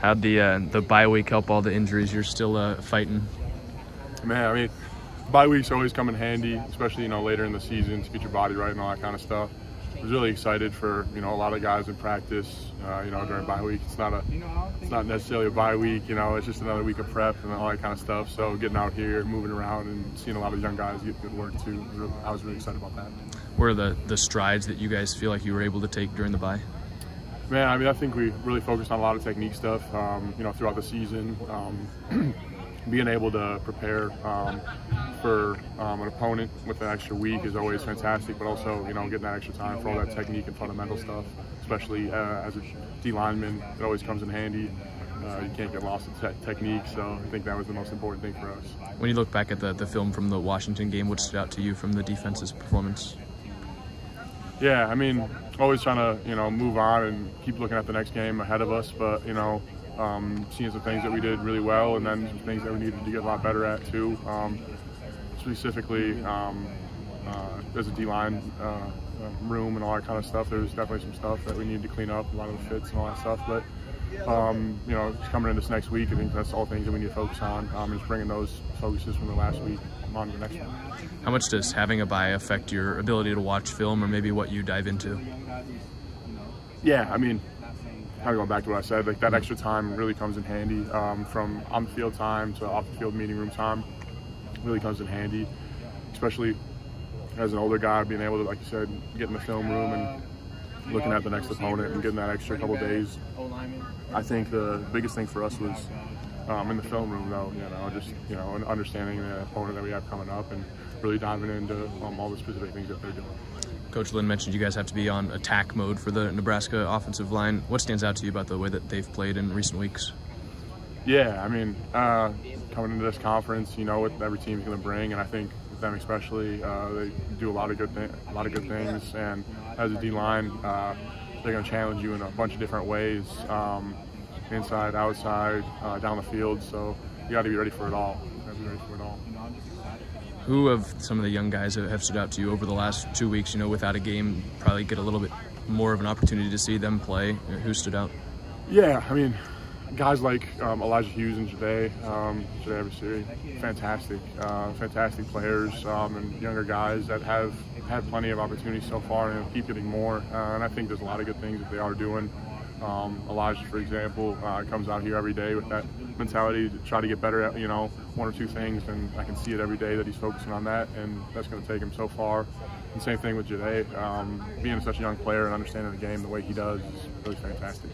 How'd the uh, the bye week help all the injuries you're still uh, fighting? Man, I mean, bye weeks always come in handy, especially you know later in the season to get your body right and all that kind of stuff. I was really excited for you know a lot of guys in practice. Uh, you know during bye week, it's not a it's not necessarily a bye week. You know it's just another week of prep and all that kind of stuff. So getting out here, moving around, and seeing a lot of young guys get good work too. I was really excited about that. What are the the strides that you guys feel like you were able to take during the bye? Man, I mean, I think we really focused on a lot of technique stuff, um, you know, throughout the season. Um, being able to prepare um, for um, an opponent with an extra week is always fantastic, but also, you know, getting that extra time for all that technique and fundamental stuff, especially uh, as a D lineman, it always comes in handy. Uh, you can't get lost in te technique, so I think that was the most important thing for us. When you look back at the, the film from the Washington game, what stood out to you from the defense's performance? Yeah, I mean, always trying to you know move on and keep looking at the next game ahead of us, but you know, um, seeing some things that we did really well, and then some things that we needed to get a lot better at too. Um, specifically, um, uh, as a D line uh, room and all that kind of stuff, there's definitely some stuff that we need to clean up, a lot of the fits and all that stuff, but. Um, you know, coming into this next week, I think that's all things that we need to focus on. Um, just bringing those focuses from the last week on to the next one. How much does having a bye affect your ability to watch film, or maybe what you dive into? Yeah, I mean, kind of going back to what I said, like that extra time really comes in handy. Um, from on the field time to off the field meeting room time, really comes in handy, especially as an older guy, being able to, like you said, get in the film room and looking at the next opponent and getting that extra couple days. I think the biggest thing for us was um, in the film room, though, you know, just you know, understanding the opponent that we have coming up and really diving into um, all the specific things that they're doing. Coach Lynn mentioned you guys have to be on attack mode for the Nebraska offensive line. What stands out to you about the way that they've played in recent weeks? Yeah, I mean, uh, coming into this conference, you know what every team's going to bring, and I think them especially, uh, they do a lot of good thi- a lot of good things, and as a D line, uh, they're going to challenge you in a bunch of different ways, um, inside, outside, uh, down the field. So you got to be ready for it all. You got to be ready for it all. Who of some of the young guys that have stood out to you over the last two weeks? You know, without a game, probably get a little bit more of an opportunity to see them play. Who stood out? Yeah, I mean, guys like um, Elijah Hughes and Jide, um, Jide Abasiri, fantastic, uh, fantastic players um, and younger guys that have had plenty of opportunities so far and keep getting more. Uh, and I think there's a lot of good things that they are doing. Um, Elijah, for example, uh, comes out here every day with that mentality to try to get better at, you know, one or two things, and I can see it every day that he's focusing on that, and that's going to take him so far. And same thing with Jide. Um, being such a young player and understanding the game the way he does is really fantastic.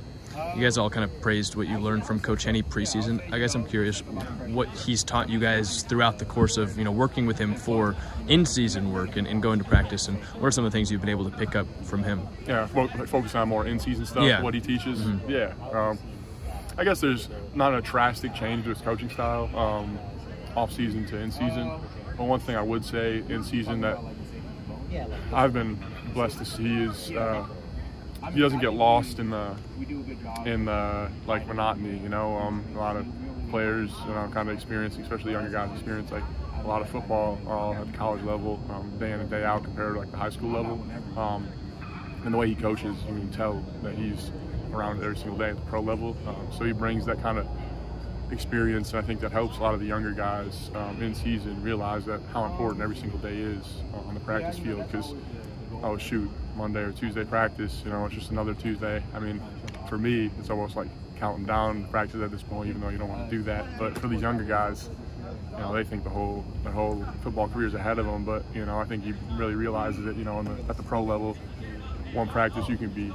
You guys all kind of praised what you learned from Coach Henne preseason. I guess I'm curious what he's taught you guys throughout the course of you know working with him for in-season work and, and going to practice, and what are some of the things you've been able to pick up from him? Yeah, fo- focus on more in-season stuff. Yeah. What he teaches. Yeah. Um, I guess there's not a drastic change to his coaching style, um, off-season to in-season. But one thing I would say in-season that I've been blessed to see is uh, he doesn't get lost in the in the like monotony. You know, um, a lot of players, you know, kind of experience, especially younger guys, experience like a lot of football uh, at the college level, um, day in and day out, compared to like the high school level. Um, and the way he coaches, you can tell that he's around every single day at the pro level. Um, so he brings that kind of experience, and I think that helps a lot of the younger guys um, in season realize that how important every single day is on the practice field. Because oh shoot, Monday or Tuesday practice, you know, it's just another Tuesday. I mean, for me, it's almost like counting down practice at this point, even though you don't want to do that. But for these younger guys, you know, they think the whole the whole football career is ahead of them. But you know, I think he really realizes it. you know, the, at the pro level, one practice you can be,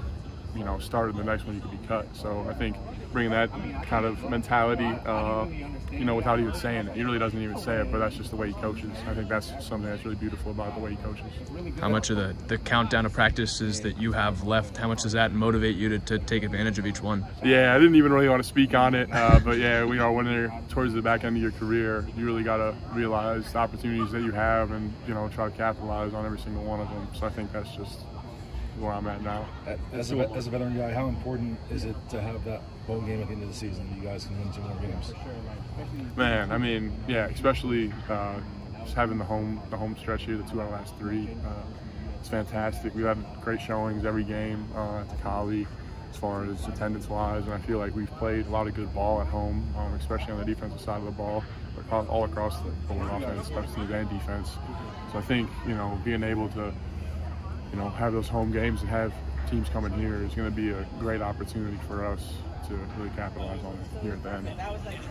you know, started, the next one you could be cut. So I think bringing that kind of mentality, uh, you know, without even saying it, he really doesn't even say it, but that's just the way he coaches. I think that's something that's really beautiful about the way he coaches. How much of the, the countdown of practices that you have left, how much does that motivate you to, to take advantage of each one? Yeah, I didn't even really want to speak on it, uh, but yeah, we are when you're towards the back end of your career, you really got to realize the opportunities that you have and, you know, try to capitalize on every single one of them. So I think that's just where I'm at now. As a, as a veteran guy, how important is it to have that bowl game at the end of the season? You guys can win two more games. Man, I mean, yeah, especially uh, just having the home the home stretch here, the two out of the last three. Uh, it's fantastic. We've had great showings every game uh, at the Collie. as far as attendance wise, and I feel like we've played a lot of good ball at home, um, especially on the defensive side of the ball, across, all across the board, offense, special teams, and defense. So I think you know being able to you know have those home games and have teams coming here is going to be a great opportunity for us to really capitalize on it here at the end.